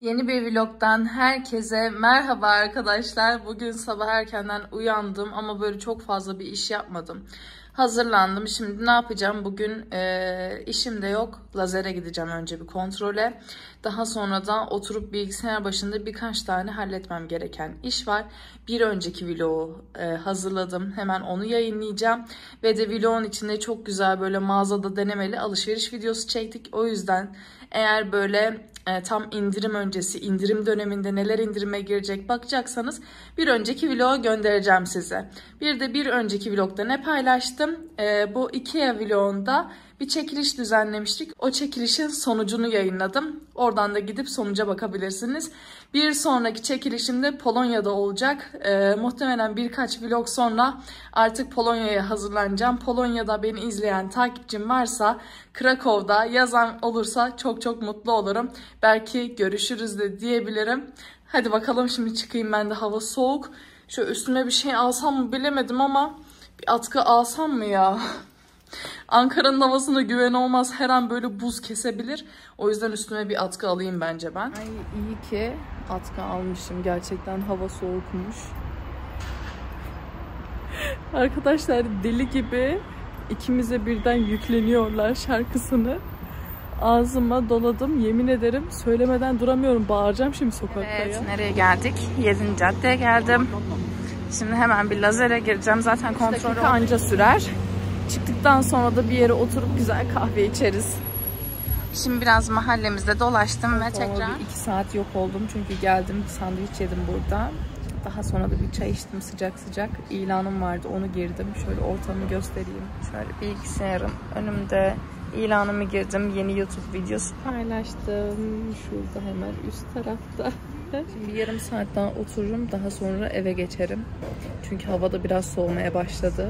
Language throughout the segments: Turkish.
Yeni bir vlogdan herkese merhaba arkadaşlar. Bugün sabah erkenden uyandım ama böyle çok fazla bir iş yapmadım. Hazırlandım. Şimdi ne yapacağım? Bugün e, işim de yok. Lazere gideceğim önce bir kontrole. Daha sonra da oturup bilgisayar başında birkaç tane halletmem gereken iş var. Bir önceki vlogu e, hazırladım. Hemen onu yayınlayacağım. Ve de vlogun içinde çok güzel böyle mağazada denemeli alışveriş videosu çektik. O yüzden eğer böyle e, tam indirim öncesi, indirim döneminde neler indirime girecek bakacaksanız bir önceki vlogu göndereceğim size. Bir de bir önceki vlogda ne paylaştım? E, bu Ikea vlogunda bir çekiliş düzenlemiştik. O çekilişin sonucunu yayınladım. Oradan da gidip sonuca bakabilirsiniz. Bir sonraki çekilişimde Polonya'da olacak. Ee, muhtemelen birkaç vlog sonra artık Polonya'ya hazırlanacağım. Polonya'da beni izleyen takipçim varsa Krakow'da yazan olursa çok çok mutlu olurum. Belki görüşürüz de diyebilirim. Hadi bakalım şimdi çıkayım ben de hava soğuk. Şu üstüme bir şey alsam mı bilemedim ama bir atkı alsam mı ya? Ankara'nın havasına güven olmaz. Her an böyle buz kesebilir. O yüzden üstüme bir atkı alayım bence ben. Ay iyi ki atkı almışım. Gerçekten hava soğukmuş. Arkadaşlar deli gibi ikimize birden yükleniyorlar şarkısını. Ağzıma doladım. Yemin ederim söylemeden duramıyorum. Bağıracağım şimdi sokakta evet, ya. nereye geldik? 7. caddeye geldim. Şimdi hemen bir lazere gireceğim. Zaten kontrol anca sürer. Çıktıktan sonra da bir yere oturup güzel kahve içeriz. Şimdi biraz mahallemizde dolaştım ve tekrar... Bir iki saat yok oldum çünkü geldim sandviç yedim burada. Daha sonra da bir çay içtim sıcak sıcak. İlanım vardı onu girdim. Şöyle ortamı göstereyim. Şöyle bilgisayarım önümde ilanımı girdim. Yeni YouTube videosu paylaştım. Şurada hemen üst tarafta. Şimdi yarım saat daha otururum. Daha sonra eve geçerim. Çünkü hava da biraz soğumaya başladı.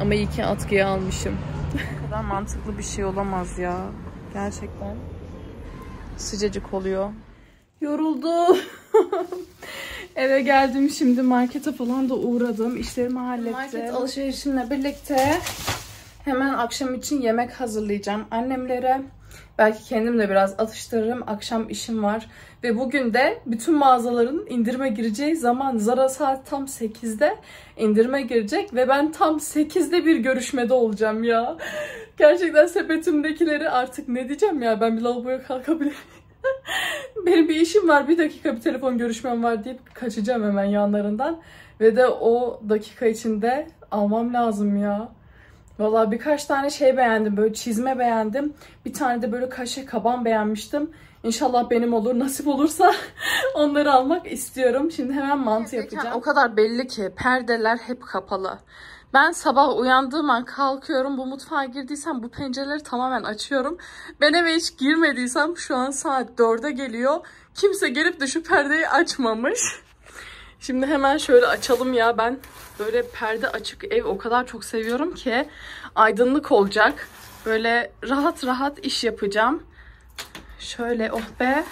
Ama iyi ki atkıyı almışım. Bu kadar mantıklı bir şey olamaz ya. Gerçekten. Sıcacık oluyor. Yoruldu. Eve geldim şimdi markete falan da uğradım. İşlerimi hallettim. Market alışverişimle birlikte hemen akşam için yemek hazırlayacağım annemlere. Belki kendim de biraz atıştırırım. Akşam işim var. Ve bugün de bütün mağazaların indirime gireceği zaman Zara saat tam 8'de indirime girecek. Ve ben tam 8'de bir görüşmede olacağım ya. Gerçekten sepetimdekileri artık ne diyeceğim ya ben bir lavaboya kalkabilirim. Benim bir işim var bir dakika bir telefon görüşmem var deyip kaçacağım hemen yanlarından. Ve de o dakika içinde almam lazım ya. Valla birkaç tane şey beğendim. Böyle çizme beğendim. Bir tane de böyle kaşe kaban beğenmiştim. İnşallah benim olur. Nasip olursa onları almak istiyorum. Şimdi hemen mantı yapacağım. O kadar belli ki perdeler hep kapalı. Ben sabah uyandığım an kalkıyorum. Bu mutfağa girdiysem bu pencereleri tamamen açıyorum. Ben eve hiç girmediysem şu an saat 4'e geliyor. Kimse gelip de şu perdeyi açmamış. Şimdi hemen şöyle açalım ya ben böyle perde açık ev o kadar çok seviyorum ki aydınlık olacak. Böyle rahat rahat iş yapacağım. Şöyle oh be.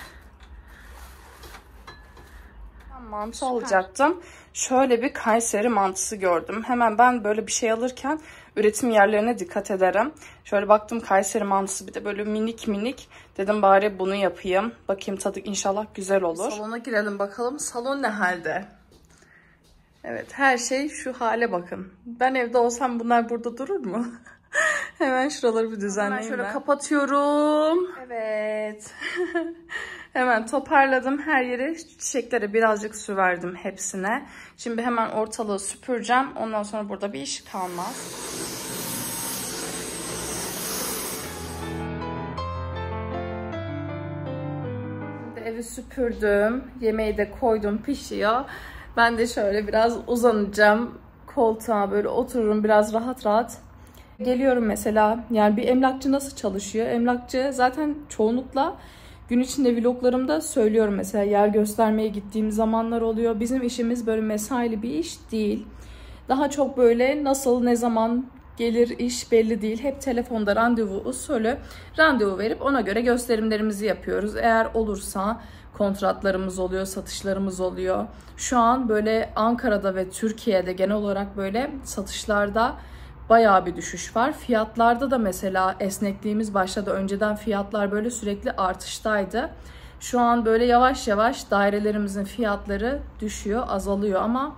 Mantı Süper. alacaktım. Şöyle bir Kayseri mantısı gördüm. Hemen ben böyle bir şey alırken üretim yerlerine dikkat ederim. Şöyle baktım Kayseri mantısı bir de böyle minik minik. Dedim bari bunu yapayım. Bakayım tadı inşallah güzel olur. Salona girelim bakalım. Salon ne halde? Evet her şey şu hale bakın. Ben evde olsam bunlar burada durur mu? Hemen şuraları bir düzenleyeyim Hemen şöyle ben. kapatıyorum. Evet. hemen toparladım her yeri. Çiçeklere birazcık su verdim hepsine. Şimdi hemen ortalığı süpüreceğim. Ondan sonra burada bir iş kalmaz. Evi süpürdüm. Yemeği de koydum pişiyor. Ben de şöyle biraz uzanacağım. Koltuğa böyle otururum biraz rahat rahat. Geliyorum mesela yani bir emlakçı nasıl çalışıyor? Emlakçı zaten çoğunlukla gün içinde vloglarımda söylüyorum mesela yer göstermeye gittiğim zamanlar oluyor. Bizim işimiz böyle mesaili bir iş değil. Daha çok böyle nasıl ne zaman gelir iş belli değil. Hep telefonda randevu usulü randevu verip ona göre gösterimlerimizi yapıyoruz. Eğer olursa kontratlarımız oluyor, satışlarımız oluyor. Şu an böyle Ankara'da ve Türkiye'de genel olarak böyle satışlarda bayağı bir düşüş var. Fiyatlarda da mesela esnekliğimiz başladı. Önceden fiyatlar böyle sürekli artıştaydı. Şu an böyle yavaş yavaş dairelerimizin fiyatları düşüyor, azalıyor ama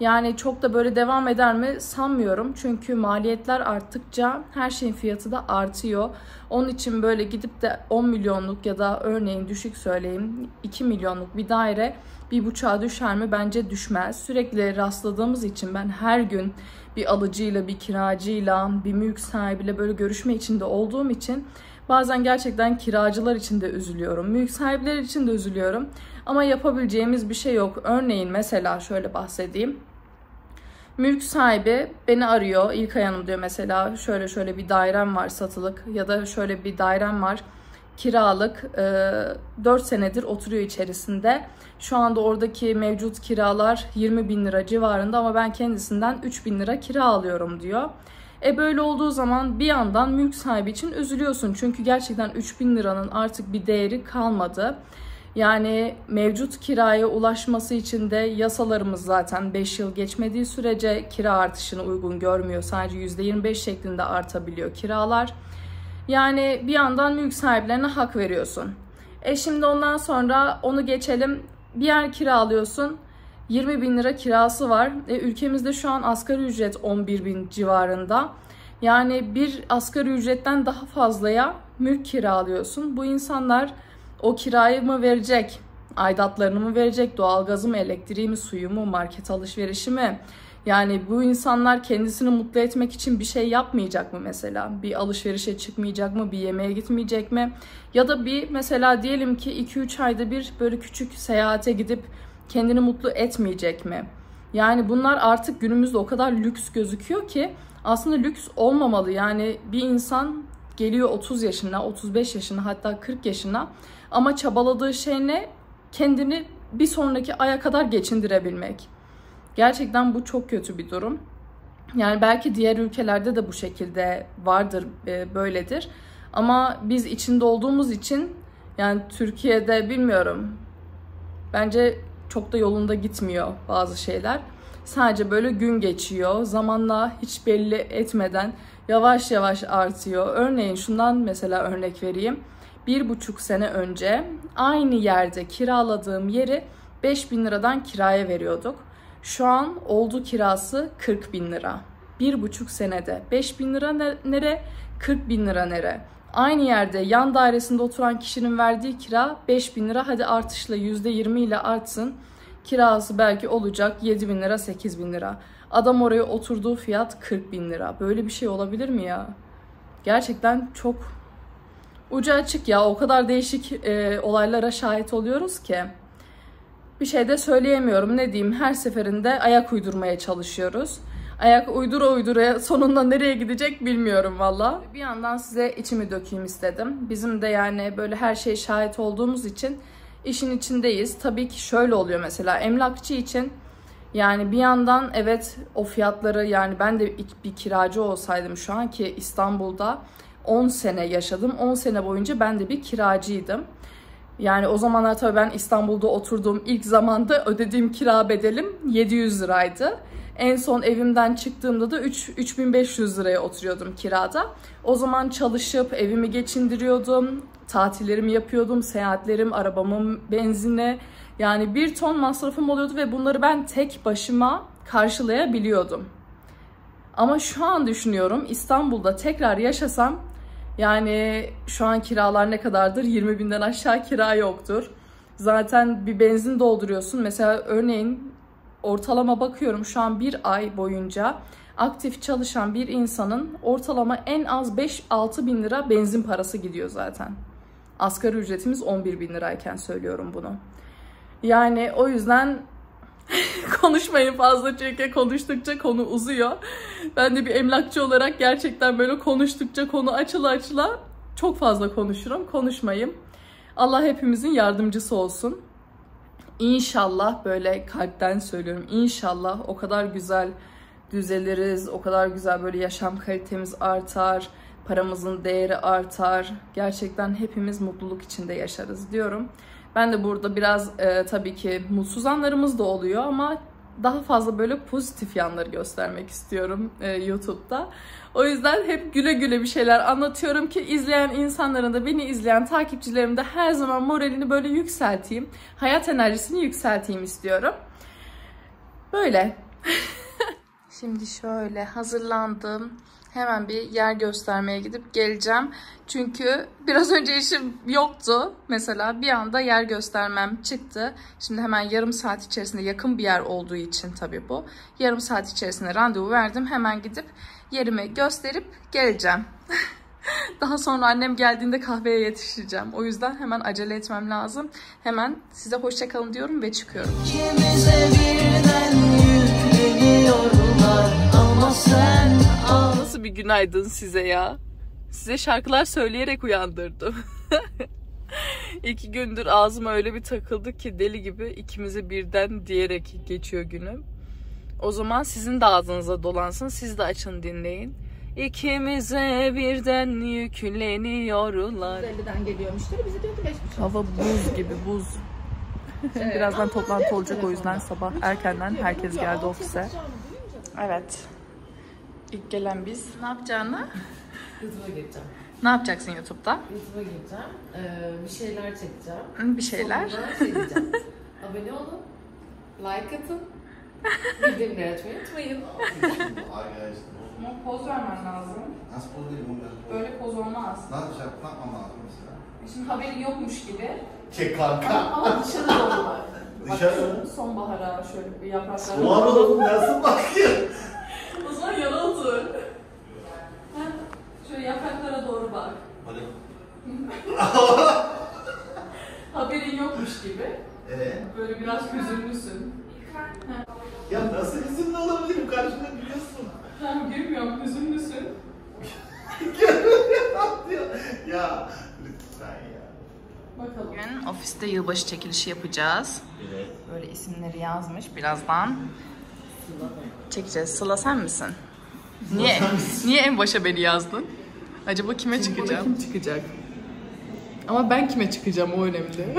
yani çok da böyle devam eder mi sanmıyorum. Çünkü maliyetler arttıkça her şeyin fiyatı da artıyor. Onun için böyle gidip de 10 milyonluk ya da örneğin düşük söyleyeyim 2 milyonluk bir daire bir buçuğa düşer mi? Bence düşmez. Sürekli rastladığımız için ben her gün bir alıcıyla, bir kiracıyla, bir mülk sahibiyle böyle görüşme içinde olduğum için bazen gerçekten kiracılar için de üzülüyorum. Mülk sahipleri için de üzülüyorum. Ama yapabileceğimiz bir şey yok. Örneğin mesela şöyle bahsedeyim. Mülk sahibi beni arıyor. İlkay Hanım diyor mesela şöyle şöyle bir dairem var satılık ya da şöyle bir dairem var kiralık. E, 4 senedir oturuyor içerisinde. Şu anda oradaki mevcut kiralar 20 bin lira civarında ama ben kendisinden 3 bin lira kira alıyorum diyor. E böyle olduğu zaman bir yandan mülk sahibi için üzülüyorsun. Çünkü gerçekten 3 bin liranın artık bir değeri kalmadı. Yani mevcut kiraya ulaşması için de yasalarımız zaten 5 yıl geçmediği sürece kira artışını uygun görmüyor. Sadece %25 şeklinde artabiliyor kiralar. Yani bir yandan mülk sahiplerine hak veriyorsun. E şimdi ondan sonra onu geçelim. Bir yer kiralıyorsun. 20 bin lira kirası var. E, ülkemizde şu an asgari ücret 11 bin civarında. Yani bir asgari ücretten daha fazlaya mülk kiralıyorsun. Bu insanlar o kirayı mı verecek? Aidatlarını mı verecek? Doğalgazı mı, elektriği mi, suyu mu, market alışverişi mi? Yani bu insanlar kendisini mutlu etmek için bir şey yapmayacak mı mesela? Bir alışverişe çıkmayacak mı? Bir yemeğe gitmeyecek mi? Ya da bir mesela diyelim ki 2-3 ayda bir böyle küçük seyahate gidip kendini mutlu etmeyecek mi? Yani bunlar artık günümüzde o kadar lüks gözüküyor ki aslında lüks olmamalı. Yani bir insan geliyor 30 yaşına, 35 yaşına hatta 40 yaşına ama çabaladığı şey ne? Kendini bir sonraki aya kadar geçindirebilmek. Gerçekten bu çok kötü bir durum. Yani belki diğer ülkelerde de bu şekilde vardır, e, böyledir. Ama biz içinde olduğumuz için yani Türkiye'de bilmiyorum. Bence çok da yolunda gitmiyor bazı şeyler. Sadece böyle gün geçiyor. Zamanla hiç belli etmeden yavaş yavaş artıyor. Örneğin şundan mesela örnek vereyim. Bir buçuk sene önce aynı yerde kiraladığım yeri 5 bin liradan kiraya veriyorduk. Şu an oldu kirası 40 bin lira. Bir buçuk senede 5 bin lira nere, 40 bin lira nere? Aynı yerde yan dairesinde oturan kişinin verdiği kira 5 bin lira. Hadi artışla %20 ile artsın. Kirası belki olacak 7 bin lira 8 bin lira. Adam oraya oturduğu fiyat 40 bin lira. Böyle bir şey olabilir mi ya? Gerçekten çok ucu açık ya. O kadar değişik e, olaylara şahit oluyoruz ki bir şey de söyleyemiyorum. Ne diyeyim her seferinde ayak uydurmaya çalışıyoruz. Ayak uydura uydura sonunda nereye gidecek bilmiyorum valla. Bir yandan size içimi dökeyim istedim. Bizim de yani böyle her şeye şahit olduğumuz için işin içindeyiz. Tabii ki şöyle oluyor mesela emlakçı için yani bir yandan evet o fiyatları yani ben de bir kiracı olsaydım şu an ki İstanbul'da 10 sene yaşadım. 10 sene boyunca ben de bir kiracıydım. Yani o zamanlar tabii ben İstanbul'da oturduğum ilk zamanda ödediğim kira bedelim 700 liraydı. En son evimden çıktığımda da 3, 3500 liraya oturuyordum kirada. O zaman çalışıp evimi geçindiriyordum, tatillerimi yapıyordum, seyahatlerim, arabamın benzine. Yani bir ton masrafım oluyordu ve bunları ben tek başıma karşılayabiliyordum. Ama şu an düşünüyorum İstanbul'da tekrar yaşasam yani şu an kiralar ne kadardır? 20 binden aşağı kira yoktur. Zaten bir benzin dolduruyorsun. Mesela örneğin ortalama bakıyorum şu an bir ay boyunca aktif çalışan bir insanın ortalama en az 5-6 bin lira benzin parası gidiyor zaten. Asgari ücretimiz 11 bin lirayken söylüyorum bunu. Yani o yüzden konuşmayın fazla çünkü konuştukça konu uzuyor. Ben de bir emlakçı olarak gerçekten böyle konuştukça konu açıla açıla çok fazla konuşurum. Konuşmayayım. Allah hepimizin yardımcısı olsun. İnşallah böyle kalpten söylüyorum. İnşallah o kadar güzel düzeliriz. O kadar güzel böyle yaşam kalitemiz artar. Paramızın değeri artar. Gerçekten hepimiz mutluluk içinde yaşarız diyorum. Ben de burada biraz e, tabii ki mutsuz anlarımız da oluyor ama daha fazla böyle pozitif yanları göstermek istiyorum e, YouTube'da. O yüzden hep güle güle bir şeyler anlatıyorum ki izleyen insanların da beni izleyen takipçilerim de her zaman moralini böyle yükselteyim. Hayat enerjisini yükselteyim istiyorum. Böyle. Şimdi şöyle hazırlandım. Hemen bir yer göstermeye gidip geleceğim. Çünkü biraz önce işim yoktu. Mesela bir anda yer göstermem çıktı. Şimdi hemen yarım saat içerisinde yakın bir yer olduğu için tabii bu. Yarım saat içerisinde randevu verdim. Hemen gidip yerimi gösterip geleceğim. Daha sonra annem geldiğinde kahveye yetişeceğim. O yüzden hemen acele etmem lazım. Hemen size hoşçakalın diyorum ve çıkıyorum. İkimize birden günaydın size ya? Size şarkılar söyleyerek uyandırdım. İki gündür ağzıma öyle bir takıldı ki deli gibi ikimize birden diyerek geçiyor günüm. O zaman sizin de ağzınıza dolansın. Siz de açın dinleyin. İkimize birden yükleniyorlar. 50'den geliyor müşteri. Bize diyor ki 5.5. Hava buz gibi buz. Birazdan toplantı olacak o yüzden sabah erkenden herkes geldi ofise. Evet. İlk gelen biz. Ne yapacağını? YouTube'a gireceğim. Ne yapacaksın YouTube'da? YouTube'a gireceğim. Ee, bir şeyler çekeceğim. Bir şeyler. Sonunda şey diyeceğim. Abone olun. Like atın. Bildirimleri açmayı unutmayın. Ama poz vermen lazım. Nasıl poz vereyim oğlum ben? Böyle poz olmaz. Nasıl şey ne yapmam lazım mesela? Şimdi haberin yokmuş gibi. Çek kanka. Ama dışarı doğru bak. Dışarı. Sonbahara şöyle bir yapraklar. Ulan oğlum nasıl bakıyor? O zaman yana otur. Ha, Şöyle yapraklara doğru bak. Hadi. Haberin yokmuş gibi. Ee, Böyle biraz hüzünlüsün. ya nasıl izinli olabilirim karşında biliyorsun. Tamam gülmüyorum, hüzünlüsün. ya lütfen ya. Bakalım. Bugün ofiste yılbaşı çekilişi yapacağız. Evet. Böyle isimleri yazmış birazdan. Çekeceğiz. Sıla sen misin? Niye niye en başa beni yazdın? Acaba kime çıkacağım? Kim çıkacak? Ama ben kime çıkacağım o önemli.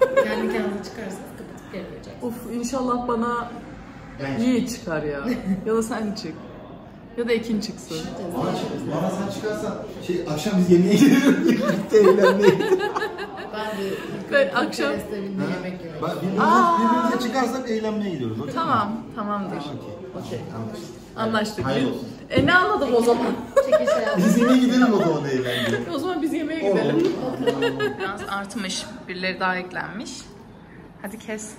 Kendi kendinize çıkarırsanız kapatıp geri vereceğim. of inşallah bana Ben iyi çıkar ya. ya da sen çık. Ya da Ekin çıksın. bana, bana sen çıkarsan şey akşam biz yemeğe gidelim birlikte eğlenmeye. Ben de Ben akşam- yemek. Bak birbirimize, çıkarsak eğlenmeye gidiyoruz. Tamam, tamamdır. Okey. Okey. Anlaştık. Anlaştık. Hayırlı olsun. E ne anladım o zaman? Hayatı. Biz yemeğe gidelim o zaman eğlenceye. o zaman biz yemeğe gidelim. Biraz artmış. Birileri daha eklenmiş. Hadi kes.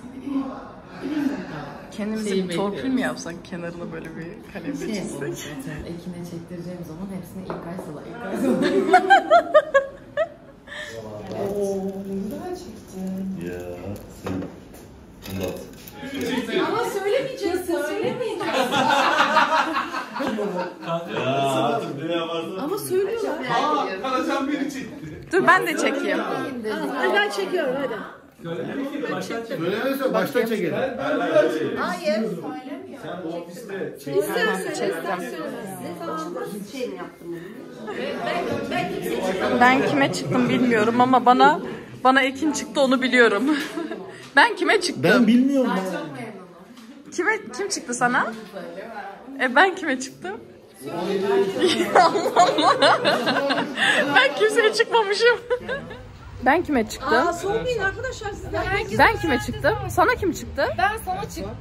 Kendimize Şeyi bir torpil bekliyoruz. mi yapsak kenarına böyle bir kalemle Şey yapalım çizsek? zaten. Ekine çektireceğim zaman hepsini ilk ay sıla. İlk ay sıla. Güzel çektin. Ya sen Murat. Ama söylemeyeceksin. Söylemeyeceksin. Ya artık ne yaparsın? Ama söylüyorlar. Karacan beni çekti. Dur ben de çekeyim. Ben çekiyorum hadi. Söylemezse baştan çekelim. Hayır. Ben kime çıktım bilmiyorum ama bana bana Ekin çıktı onu biliyorum. ben kime çıktım? Ben bilmiyorum ben. Kime kim çıktı sana? E ben kime çıktım? Allah Allah. ben kimseye çıkmamışım. ben kime çıktım? Soğumayın arkadaşlar sizden. Ben kime çıktım? Sana kim çıktı? Ben sana çıktım.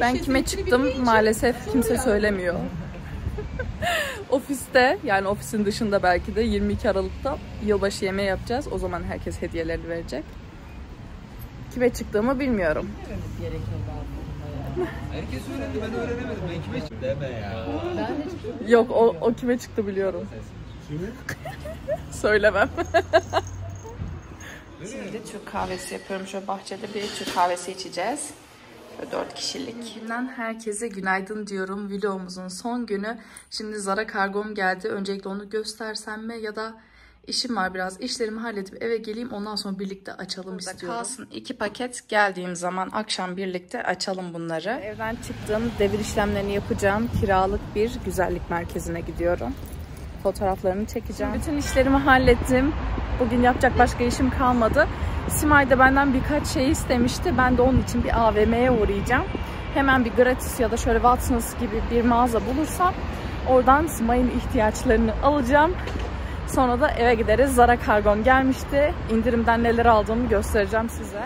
Ben kime çıktım maalesef kimse söylemiyor. Ofiste yani ofisin dışında belki de 22 Aralık'ta yılbaşı yemeği yapacağız. O zaman herkes hediyelerini verecek. Kime çıktığımı bilmiyorum. Herkes öğrendi ben öğrenemedim. Ben kime çıktım? Deme ya. Yok o, o kime çıktı biliyorum. Söylemem. Şimdi Türk kahvesi yapıyorum. Şöyle bahçede bir Türk kahvesi içeceğiz. Şöyle dört kişilik. Günden herkese günaydın diyorum. Vlogumuzun son günü. Şimdi Zara kargom geldi. Öncelikle onu göstersem mi ya da işim var biraz. İşlerimi halledip eve geleyim. Ondan sonra birlikte açalım istiyorum. Kalsın iki paket geldiğim zaman akşam birlikte açalım bunları. Evden çıktım. Devir işlemlerini yapacağım. Kiralık bir güzellik merkezine gidiyorum. Fotoğraflarını çekeceğim. Bütün işlerimi hallettim. Bugün yapacak başka işim kalmadı. Simay da benden birkaç şey istemişti. Ben de onun için bir AVM'ye uğrayacağım. Hemen bir gratis ya da şöyle Watson's gibi bir mağaza bulursam oradan Simay'ın ihtiyaçlarını alacağım. Sonra da eve gideriz. Zara kargom gelmişti. İndirimden neler aldığımı göstereceğim size.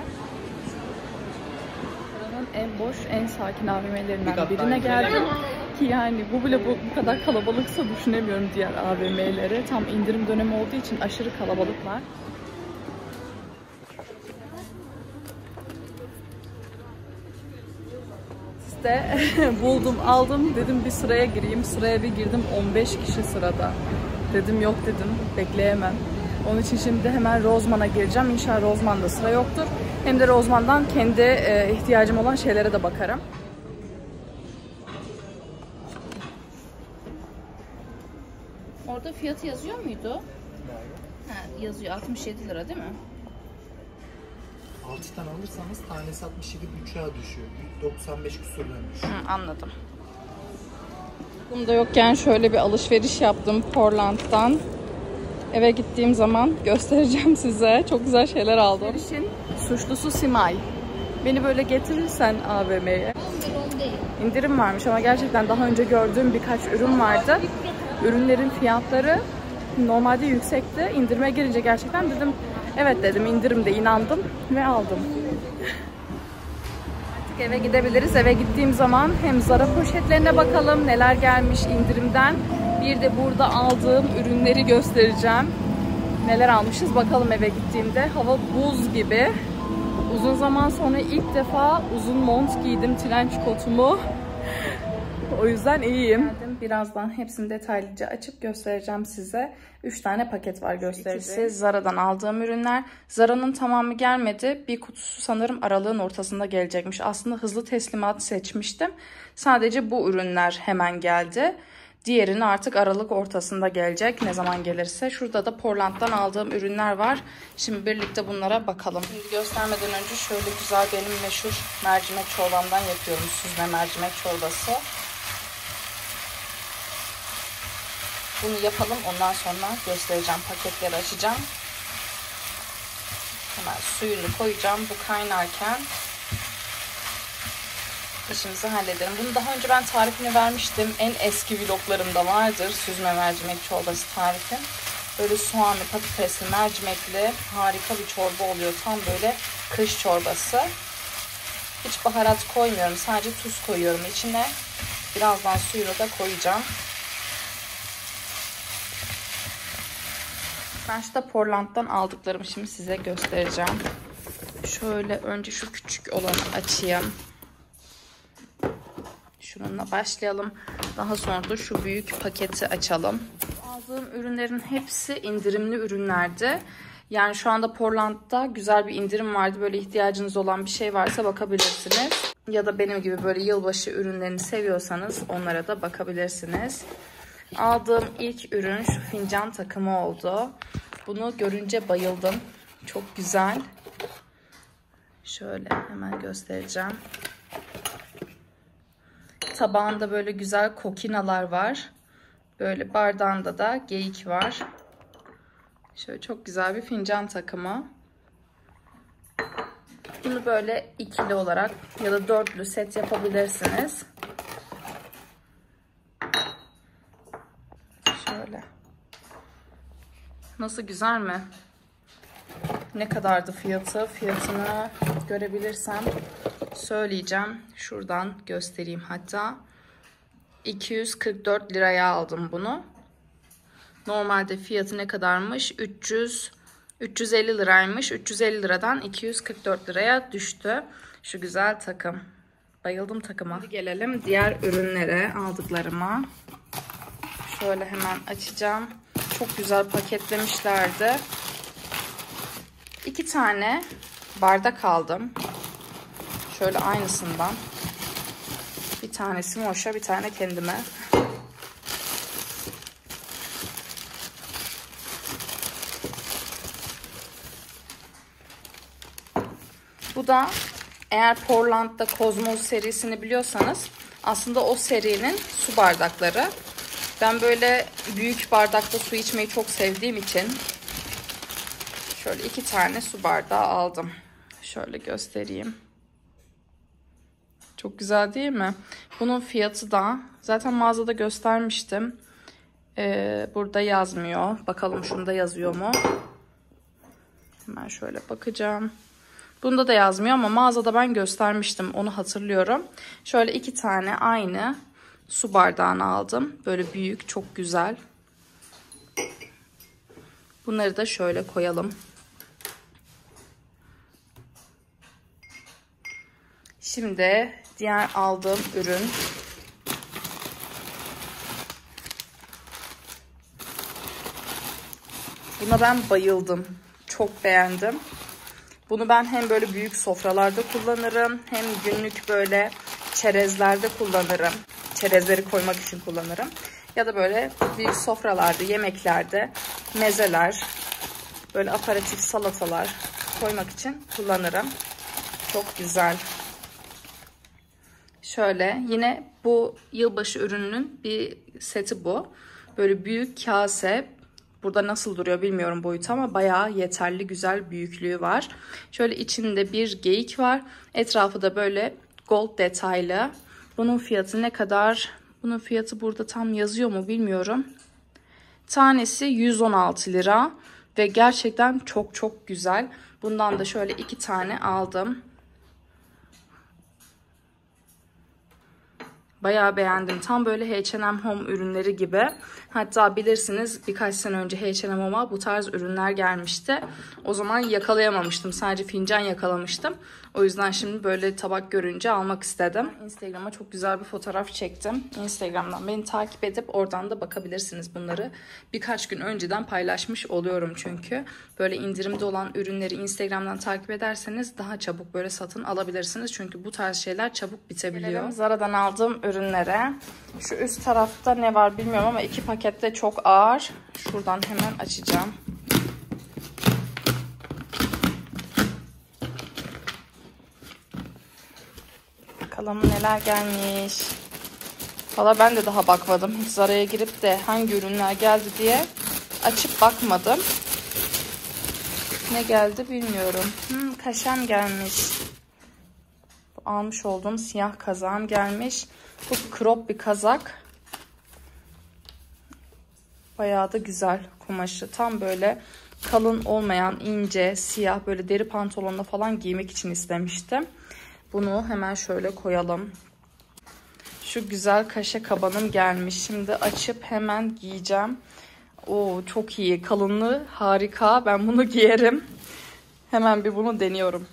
Buranın en boş, en sakin AVM'lerinden birine geldim. Ki yani bu bile bu, bu kadar kalabalıksa düşünemiyorum diğer AVM'leri. Tam indirim dönemi olduğu için aşırı kalabalıklar. İşte buldum, aldım. Dedim bir sıraya gireyim. Sıraya bir girdim. 15 kişi sırada. Dedim yok dedim. Bekleyemem. Onun için şimdi hemen Rozman'a gireceğim. İnşallah Rozman'da sıra yoktur. Hem de Rozman'dan kendi e, ihtiyacım olan şeylere de bakarım. Orada fiyatı yazıyor muydu? Ha, yazıyor 67 lira değil mi? 6 tane alırsanız tanesi 67 buçuğa düşüyor. 95 küsürden düşüyor. Hı, anladım. Bunda yokken şöyle bir alışveriş yaptım Portland'dan. Eve gittiğim zaman göstereceğim size. Çok güzel şeyler aldım. Alışverişin suçlusu Simay. Beni böyle getirirsen AVM'ye. İndirim varmış ama gerçekten daha önce gördüğüm birkaç ürün vardı. Ürünlerin fiyatları normalde yüksekti. İndirime girince gerçekten dedim evet dedim indirimde inandım ve aldım. Artık eve gidebiliriz. Eve gittiğim zaman hem Zara poşetlerine bakalım neler gelmiş indirimden. Bir de burada aldığım ürünleri göstereceğim. Neler almışız bakalım eve gittiğimde. Hava buz gibi. Uzun zaman sonra ilk defa uzun mont giydim trench kotumu. O yüzden iyiyim. Birazdan hepsini detaylıca açıp göstereceğim size. 3 tane paket var göstereceğim. İkisi Zara'dan aldığım ürünler. Zara'nın tamamı gelmedi. Bir kutusu sanırım aralığın ortasında gelecekmiş. Aslında hızlı teslimat seçmiştim. Sadece bu ürünler hemen geldi. Diğerini artık Aralık ortasında gelecek. Ne zaman gelirse. Şurada da Portland'dan aldığım ürünler var. Şimdi birlikte bunlara bakalım. Şimdi göstermeden önce şöyle güzel benim meşhur mercimek çorbamdan yapıyorum. Süzme mercimek çorbası. Bunu yapalım. Ondan sonra göstereceğim. Paketleri açacağım. Hemen suyunu koyacağım. Bu kaynarken işimizi halledelim. Bunu daha önce ben tarifini vermiştim. En eski vloglarımda vardır. Süzme mercimek çorbası tarifim. Böyle soğanlı, patatesli, mercimekli harika bir çorba oluyor. Tam böyle kış çorbası. Hiç baharat koymuyorum. Sadece tuz koyuyorum içine. Birazdan suyunu da koyacağım. Şurada Portland'dan aldıklarımı şimdi size göstereceğim. Şöyle önce şu küçük olanı açayım. Şununla başlayalım. Daha sonra da şu büyük paketi açalım. Aldığım ürünlerin hepsi indirimli ürünlerdi. Yani şu anda Portland'da güzel bir indirim vardı. Böyle ihtiyacınız olan bir şey varsa bakabilirsiniz. Ya da benim gibi böyle yılbaşı ürünlerini seviyorsanız onlara da bakabilirsiniz. Aldığım ilk ürün şu fincan takımı oldu. Bunu görünce bayıldım. Çok güzel. Şöyle hemen göstereceğim. Tabağında böyle güzel kokinalar var. Böyle bardağında da geyik var. Şöyle çok güzel bir fincan takımı. Bunu böyle ikili olarak ya da dörtlü set yapabilirsiniz. Şöyle. Nasıl güzel mi? Ne kadardı fiyatı? Fiyatını görebilirsem söyleyeceğim. Şuradan göstereyim hatta. 244 liraya aldım bunu. Normalde fiyatı ne kadarmış? 300 350 liraymış. 350 liradan 244 liraya düştü. Şu güzel takım. Bayıldım takıma. Hadi gelelim diğer ürünlere aldıklarıma. Şöyle hemen açacağım. Çok güzel paketlemişlerdi. İki tane bardak aldım. Şöyle aynısından. Bir tanesi Moş'a, bir tane kendime. Bu da eğer Portland'da Cosmos serisini biliyorsanız aslında o serinin su bardakları. Ben böyle büyük bardakta su içmeyi çok sevdiğim için Şöyle iki tane su bardağı aldım. Şöyle göstereyim. Çok güzel değil mi? Bunun fiyatı da zaten mağazada göstermiştim. Ee, burada yazmıyor. Bakalım şunda yazıyor mu? Hemen şöyle bakacağım. Bunda da yazmıyor ama mağazada ben göstermiştim. Onu hatırlıyorum. Şöyle iki tane aynı su bardağını aldım. Böyle büyük, çok güzel. Bunları da şöyle koyalım. Şimdi diğer aldığım ürün Buna ben bayıldım. Çok beğendim. Bunu ben hem böyle büyük sofralarda kullanırım hem günlük böyle çerezlerde kullanırım. Çerezleri koymak için kullanırım. Ya da böyle büyük sofralarda, yemeklerde mezeler, böyle aparatif salatalar koymak için kullanırım. Çok güzel. Şöyle yine bu yılbaşı ürününün bir seti bu. Böyle büyük kase. Burada nasıl duruyor bilmiyorum boyutu ama bayağı yeterli güzel büyüklüğü var. Şöyle içinde bir geyik var. Etrafı da böyle gold detaylı. Bunun fiyatı ne kadar? Bunun fiyatı burada tam yazıyor mu bilmiyorum. Tanesi 116 lira ve gerçekten çok çok güzel. Bundan da şöyle iki tane aldım. Bayağı beğendim. Tam böyle H&M Home ürünleri gibi. Hatta bilirsiniz birkaç sene önce H&M Home'a bu tarz ürünler gelmişti. O zaman yakalayamamıştım. Sadece fincan yakalamıştım. O yüzden şimdi böyle tabak görünce almak istedim. Instagram'a çok güzel bir fotoğraf çektim. Instagram'dan beni takip edip oradan da bakabilirsiniz bunları. Birkaç gün önceden paylaşmış oluyorum çünkü. Böyle indirimde olan ürünleri Instagram'dan takip ederseniz daha çabuk böyle satın alabilirsiniz. Çünkü bu tarz şeyler çabuk bitebiliyor. Gelelim Zara'dan aldığım ürünlere. Şu üst tarafta ne var bilmiyorum ama iki pakette çok ağır. Şuradan hemen açacağım. Bakalım neler gelmiş. Valla ben de daha bakmadım. Zara'ya girip de hangi ürünler geldi diye açıp bakmadım. Ne geldi bilmiyorum. Hmm, kaşem gelmiş. Almış olduğum siyah kazağım gelmiş. Bu crop bir kazak. Bayağı da güzel kumaşı. Tam böyle kalın olmayan ince siyah böyle deri pantolonla falan giymek için istemiştim. Bunu hemen şöyle koyalım. Şu güzel kaşe kabanım gelmiş. Şimdi açıp hemen giyeceğim. Oo çok iyi. Kalınlığı harika. Ben bunu giyerim. Hemen bir bunu deniyorum.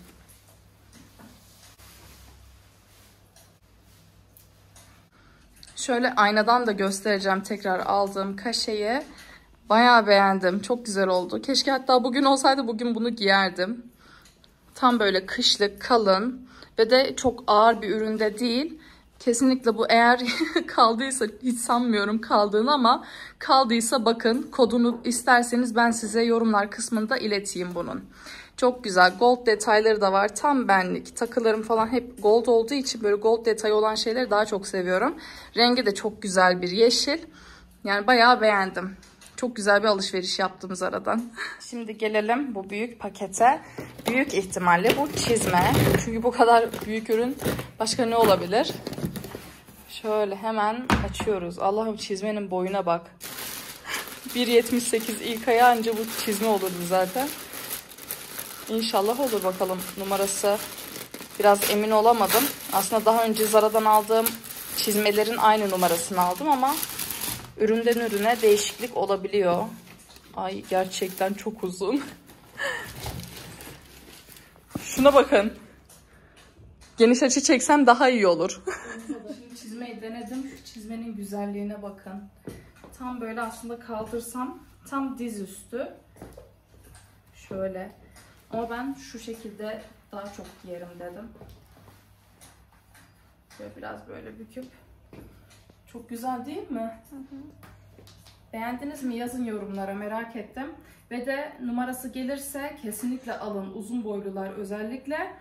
Şöyle aynadan da göstereceğim tekrar aldığım kaşeyi. Bayağı beğendim. Çok güzel oldu. Keşke hatta bugün olsaydı bugün bunu giyerdim. Tam böyle kışlık, kalın ve de çok ağır bir üründe değil. Kesinlikle bu eğer kaldıysa hiç sanmıyorum kaldığını ama kaldıysa bakın kodunu isterseniz ben size yorumlar kısmında ileteyim bunun. Çok güzel gold detayları da var tam benlik takılarım falan hep gold olduğu için böyle gold detayı olan şeyleri daha çok seviyorum. Rengi de çok güzel bir yeşil yani bayağı beğendim. Çok güzel bir alışveriş yaptığımız aradan. Şimdi gelelim bu büyük pakete. Büyük ihtimalle bu çizme. Çünkü bu kadar büyük ürün başka ne olabilir? Şöyle hemen açıyoruz. Allah'ım çizmenin boyuna bak. 1.78 ilk aya anca bu çizme olurdu zaten. İnşallah olur bakalım numarası. Biraz emin olamadım. Aslında daha önce Zara'dan aldığım çizmelerin aynı numarasını aldım ama üründen ürüne değişiklik olabiliyor. Ay gerçekten çok uzun. Şuna bakın. Geniş açı çeksem daha iyi olur. Şimdi çizmeyi denedim. Çizmenin güzelliğine bakın. Tam böyle aslında kaldırsam tam diz üstü. Şöyle. Ama ben şu şekilde daha çok giyerim dedim. Şöyle biraz böyle büküp. Çok güzel değil mi? Hı hı. Beğendiniz mi? Yazın yorumlara merak ettim. Ve de numarası gelirse kesinlikle alın. Uzun boylular özellikle.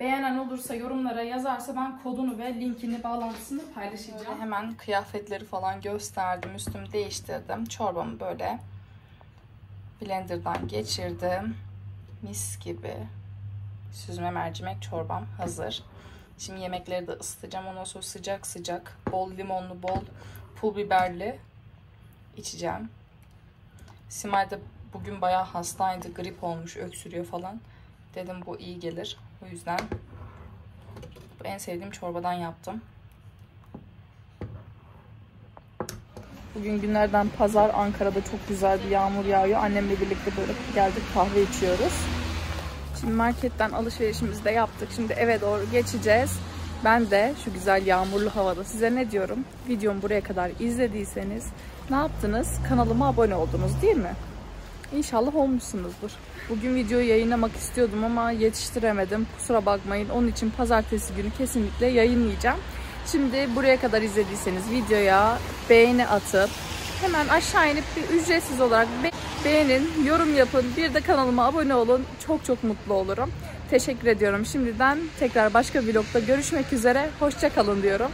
Beğenen olursa yorumlara yazarsa ben kodunu ve linkini bağlantısını paylaşacağım. Böyle hemen kıyafetleri falan gösterdim. Üstümü değiştirdim. Çorbamı böyle blenderdan geçirdim. Mis gibi. Süzme mercimek çorbam hazır. Şimdi yemekleri de ısıtacağım. Ondan sonra sıcak sıcak, bol limonlu, bol pul biberli içeceğim. Simay da bugün bayağı hastaydı. Grip olmuş, öksürüyor falan. Dedim bu iyi gelir. O yüzden bu en sevdiğim çorbadan yaptım. Bugün günlerden pazar Ankara'da çok güzel bir yağmur yağıyor. Annemle birlikte böyle geldik kahve içiyoruz. Şimdi marketten alışverişimizi de yaptık. Şimdi eve doğru geçeceğiz. Ben de şu güzel yağmurlu havada size ne diyorum? Videomu buraya kadar izlediyseniz ne yaptınız? Kanalıma abone oldunuz değil mi? İnşallah olmuşsunuzdur. Bugün videoyu yayınlamak istiyordum ama yetiştiremedim. Kusura bakmayın. Onun için pazartesi günü kesinlikle yayınlayacağım. Şimdi buraya kadar izlediyseniz videoya beğeni atıp hemen aşağı inip bir ücretsiz olarak be- beğenin, yorum yapın. Bir de kanalıma abone olun. Çok çok mutlu olurum. Teşekkür ediyorum şimdiden. Tekrar başka vlogda görüşmek üzere. Hoşça kalın diyorum.